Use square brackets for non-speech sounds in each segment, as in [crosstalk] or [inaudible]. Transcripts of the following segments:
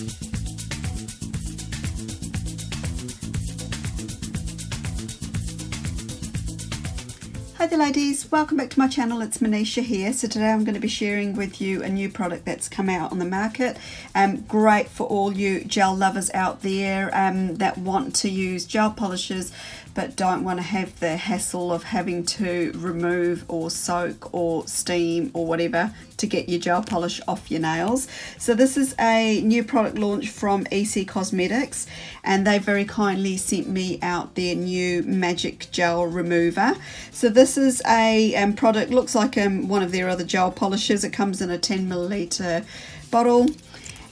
Hi there ladies, welcome back to my channel, it's Manisha here. So today I'm going to be sharing with you a new product that's come out on the market. Um, great for all you gel lovers out there um, that want to use gel polishes but don't want to have the hassle of having to remove or soak or steam or whatever to get your gel polish off your nails. So this is a new product launch from EC Cosmetics and they very kindly sent me out their new magic gel remover. So this is a um, product, looks like um, one of their other gel polishes. It comes in a 10 milliliter bottle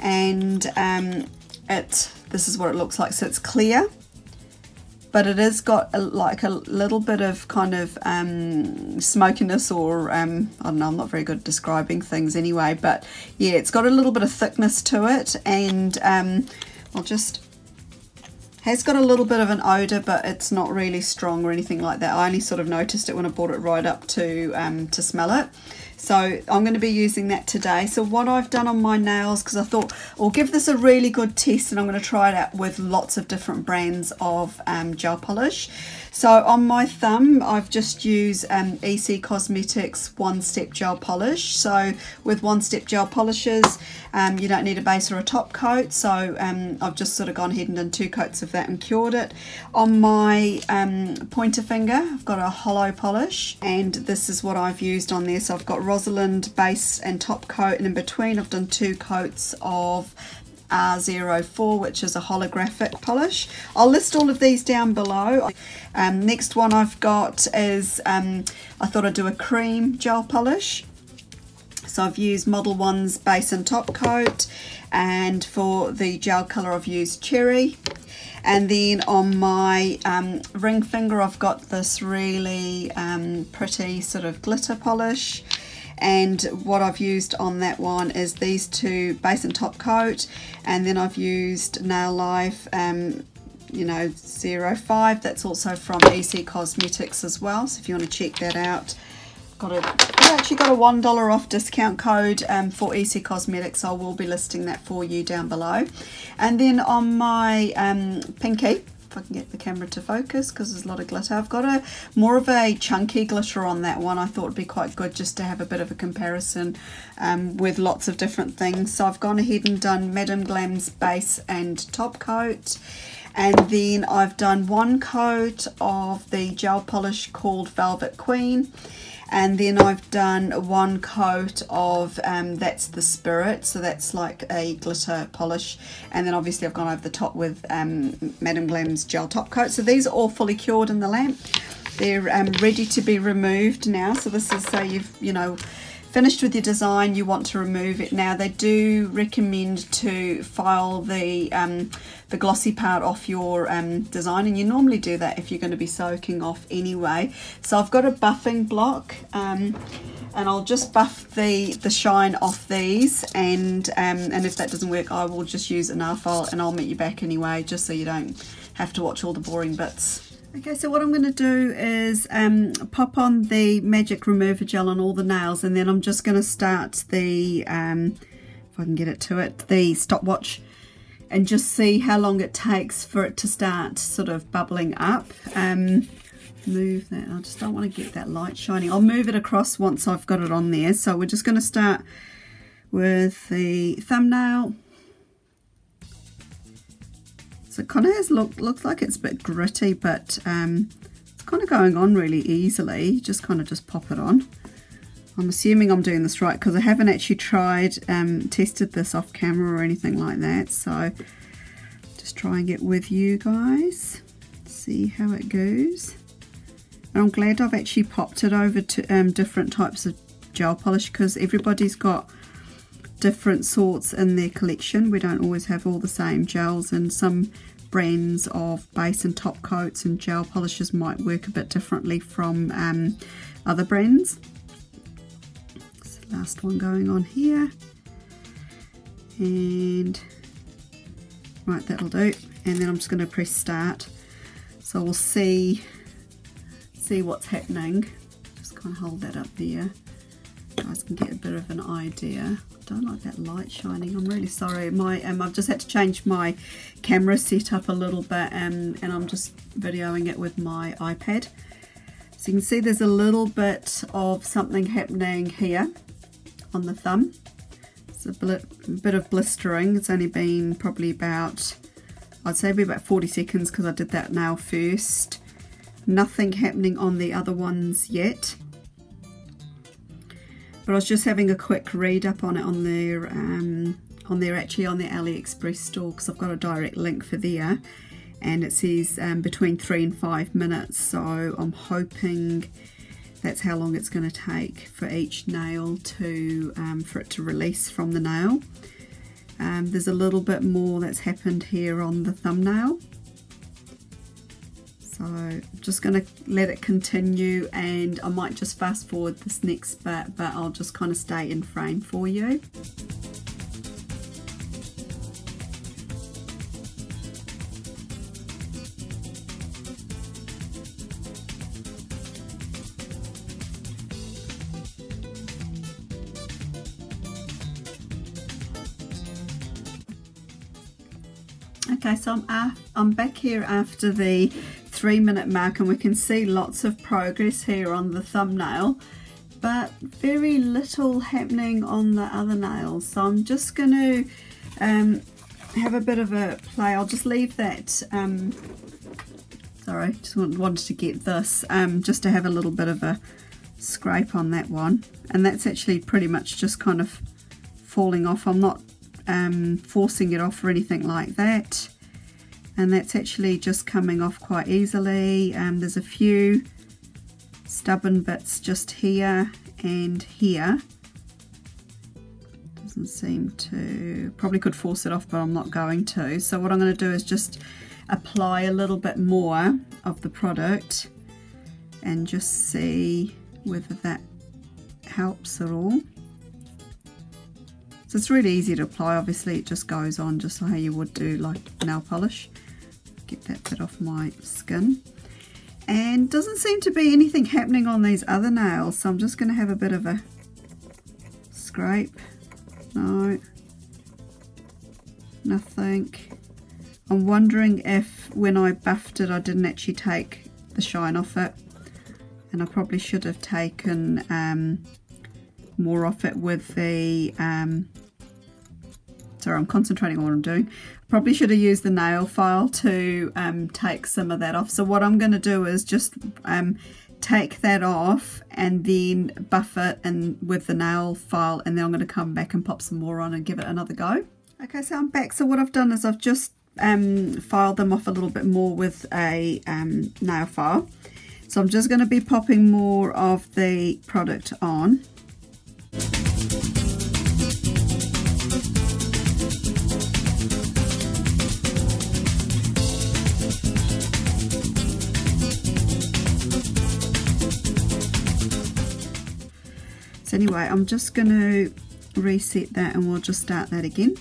and um, it this is what it looks like so it's clear but it has got a, like a little bit of kind of um, smokiness or um, I don't know I'm not very good at describing things anyway but yeah it's got a little bit of thickness to it and um, I'll just has got a little bit of an odour but it's not really strong or anything like that. I only sort of noticed it when I brought it right up to um, to smell it so I'm going to be using that today. So what I've done on my nails, because I thought I'll give this a really good test and I'm going to try it out with lots of different brands of um, gel polish. So on my thumb, I've just used um, EC Cosmetics One Step Gel Polish. So with One Step Gel Polishes, um, you don't need a base or a top coat. So um, I've just sort of gone ahead and done two coats of that and cured it. On my um, pointer finger, I've got a holo polish and this is what I've used on there. So I've got Rosalind base and top coat and in between I've done two coats of R04 which is a holographic polish. I'll list all of these down below. Um, next one I've got is um, I thought I'd do a cream gel polish. So I've used Modelones base and top coat and for the gel colour I've used Cherry and then on my um, ring finger I've got this really um, pretty sort of glitter polish and what I've used on that one is these two base and top coat. And then I've used Nail Life um, you know 05 that's also from EC Cosmetics as well. So if you want to check that out got a I actually got a one dollar off discount code um, for EC Cosmetics. I will be listing that for you down below. And then on my um, pinky I can get the camera to focus because there's a lot of glitter. I've got a more of a chunky glitter on that one. I thought it'd be quite good just to have a bit of a comparison um, with lots of different things. So I've gone ahead and done Madam Glam's base and top coat. And then I've done one coat of the gel polish called Velvet Queen and then I've done one coat of um, that's the spirit. So that's like a glitter polish. And then obviously I've gone over the top with um, Madam Glam's gel top coat. So these are all fully cured in the lamp. They're um, ready to be removed now. So this is so you've you know finished with your design you want to remove it. Now they do recommend to file the um, the glossy part off your um, design and you normally do that if you're going to be soaking off anyway. So I've got a buffing block um, and I'll just buff the the shine off these and um, and if that doesn't work I will just use a nail file and I'll meet you back anyway just so you don't have to watch all the boring bits Okay, so what I'm going to do is um, pop on the Magic Remover Gel on all the nails and then I'm just going to start the, um, if I can get it to it, the stopwatch and just see how long it takes for it to start sort of bubbling up. Um, move that, I just don't want to get that light shining. I'll move it across once I've got it on there. So we're just going to start with the thumbnail so it kind of has look, looks like it's a bit gritty, but um, it's kind of going on really easily. Just kind of just pop it on. I'm assuming I'm doing this right because I haven't actually tried, um, tested this off camera or anything like that. So just trying it with you guys. See how it goes. And I'm glad I've actually popped it over to um, different types of gel polish because everybody's got different sorts in their collection. We don't always have all the same gels and some brands of base and top coats and gel polishes might work a bit differently from um, other brands. last one going on here. And right, that'll do. And then I'm just going to press start. So we'll see, see what's happening. Just kind of hold that up there. You guys can get a bit of an idea don't like that light shining. I'm really sorry. My um, I've just had to change my camera setup a little bit um, and I'm just videoing it with my iPad. So you can see there's a little bit of something happening here on the thumb. It's a bit of blistering. It's only been probably about, I'd say about 40 seconds because I did that nail first. Nothing happening on the other ones yet. But I was just having a quick read up on it on their, um, on their actually on their AliExpress store because I've got a direct link for there. And it says um, between three and five minutes. So I'm hoping that's how long it's going to take for each nail to um, for it to release from the nail. Um, there's a little bit more that's happened here on the thumbnail so I'm just going to let it continue and I might just fast forward this next bit but I'll just kind of stay in frame for you. Okay, so I'm, I'm back here after the three minute mark and we can see lots of progress here on the thumbnail, but very little happening on the other nails. So I'm just going to um, have a bit of a play. I'll just leave that, um, sorry, just wanted to get this, um, just to have a little bit of a scrape on that one. And that's actually pretty much just kind of falling off. I'm not um, forcing it off or anything like that and that's actually just coming off quite easily. Um, there's a few stubborn bits just here and here. Doesn't seem to probably could force it off but I'm not going to. So what I'm going to do is just apply a little bit more of the product and just see whether that helps at all. So it's really easy to apply, obviously it just goes on just how you would do like nail polish. Get that bit off my skin. And doesn't seem to be anything happening on these other nails, so I'm just going to have a bit of a scrape. No, nothing. I'm wondering if when I buffed it I didn't actually take the shine off it. And I probably should have taken um, more off it with the um, I'm concentrating on what I'm doing. Probably should have used the nail file to um, take some of that off. So what I'm going to do is just um, take that off and then buff it and with the nail file and then I'm going to come back and pop some more on and give it another go. Okay so I'm back. So what I've done is I've just um, filed them off a little bit more with a um, nail file. So I'm just going to be popping more of the product on So anyway, I'm just going to reset that and we'll just start that again.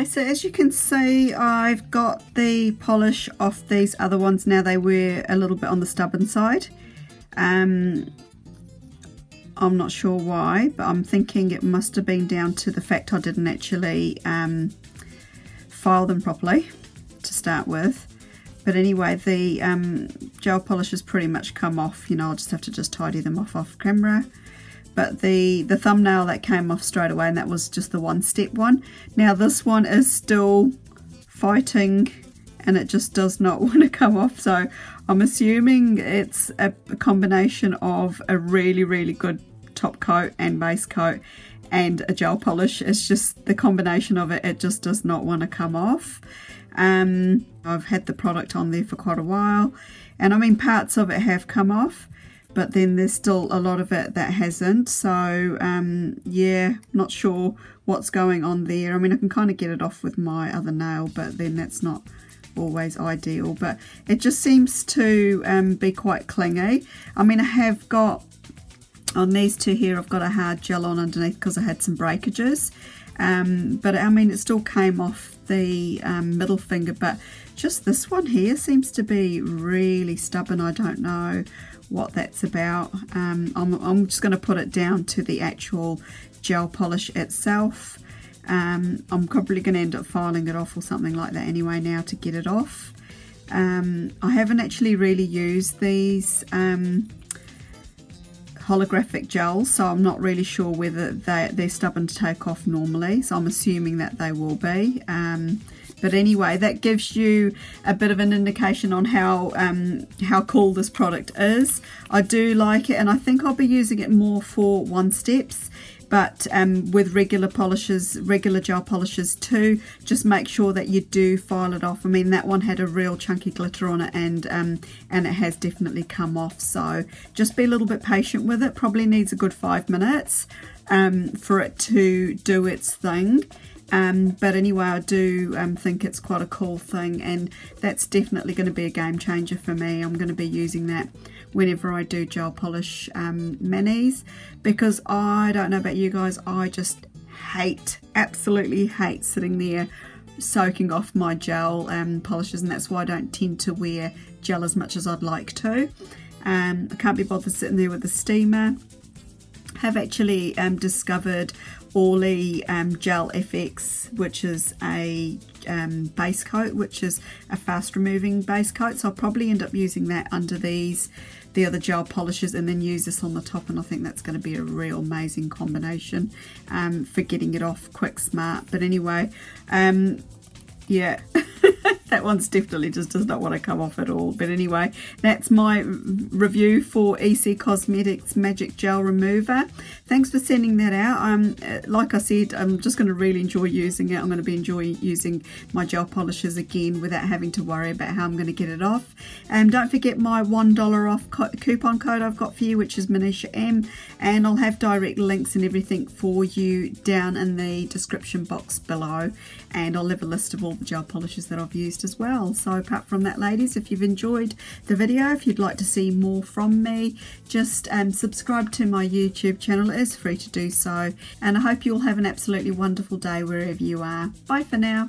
Okay, so as you can see, I've got the polish off these other ones. Now they were a little bit on the stubborn side. Um, I'm not sure why, but I'm thinking it must have been down to the fact I didn't actually um, file them properly to start with. But anyway, the um, gel polish has pretty much come off. You know, I'll just have to just tidy them off off camera. But the, the thumbnail that came off straight away, and that was just the one step one. Now this one is still fighting and it just does not [laughs] want to come off. So I'm assuming it's a combination of a really, really good top coat and base coat and a gel polish. It's just the combination of it, it just does not want to come off. Um, I've had the product on there for quite a while and I mean parts of it have come off but then there's still a lot of it that hasn't. So um, yeah not sure what's going on there. I mean I can kind of get it off with my other nail but then that's not always ideal. But it just seems to um, be quite clingy. I mean I have got on these two here I've got a hard gel on underneath because I had some breakages. Um, but I mean it still came off the um, middle finger but just this one here seems to be really stubborn I don't know what that's about. Um, I'm, I'm, just going to put it down to the actual gel polish itself. Um, I'm probably going to end up filing it off or something like that anyway now to get it off. Um, I haven't actually really used these um, holographic gels so I'm not really sure whether they, they're stubborn to take off normally so I'm assuming that they will be. Um, but anyway that gives you a bit of an indication on how um, how cool this product is I do like it and I think I'll be using it more for one steps but um, with regular polishes, regular gel polishes too, just make sure that you do file it off. I mean, that one had a real chunky glitter on it and, um, and it has definitely come off. So just be a little bit patient with it. Probably needs a good five minutes um, for it to do its thing. Um, but anyway, I do um, think it's quite a cool thing and that's definitely going to be a game changer for me. I'm going to be using that whenever I do gel polish um, manis because I don't know about you guys, I just hate, absolutely hate sitting there soaking off my gel um, polishes and that's why I don't tend to wear gel as much as I'd like to. Um, I can't be bothered sitting there with a the steamer. Have actually um, discovered Orly um, Gel FX, which is a um, base coat, which is a fast removing base coat. So I'll probably end up using that under these, the other gel polishes and then use this on the top. And I think that's going to be a real amazing combination um, for getting it off quick smart. But anyway, um, yeah. [laughs] that one's definitely just does not want to come off at all. But anyway, that's my review for EC Cosmetics Magic Gel Remover. Thanks for sending that out. Um, like I said, I'm just going to really enjoy using it. I'm going to be enjoying using my gel polishes again without having to worry about how I'm going to get it off. And um, don't forget my $1 off co coupon code I've got for you, which is Manisha M. And I'll have direct links and everything for you down in the description box below. And I'll leave a list of all the gel polishes that I've used as well. So apart from that, ladies, if you've enjoyed the video, if you'd like to see more from me, just um, subscribe to my YouTube channel. It is free to do so. And I hope you all have an absolutely wonderful day wherever you are. Bye for now.